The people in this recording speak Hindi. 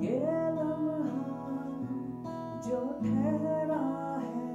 ये लम्हा जो ठहरा है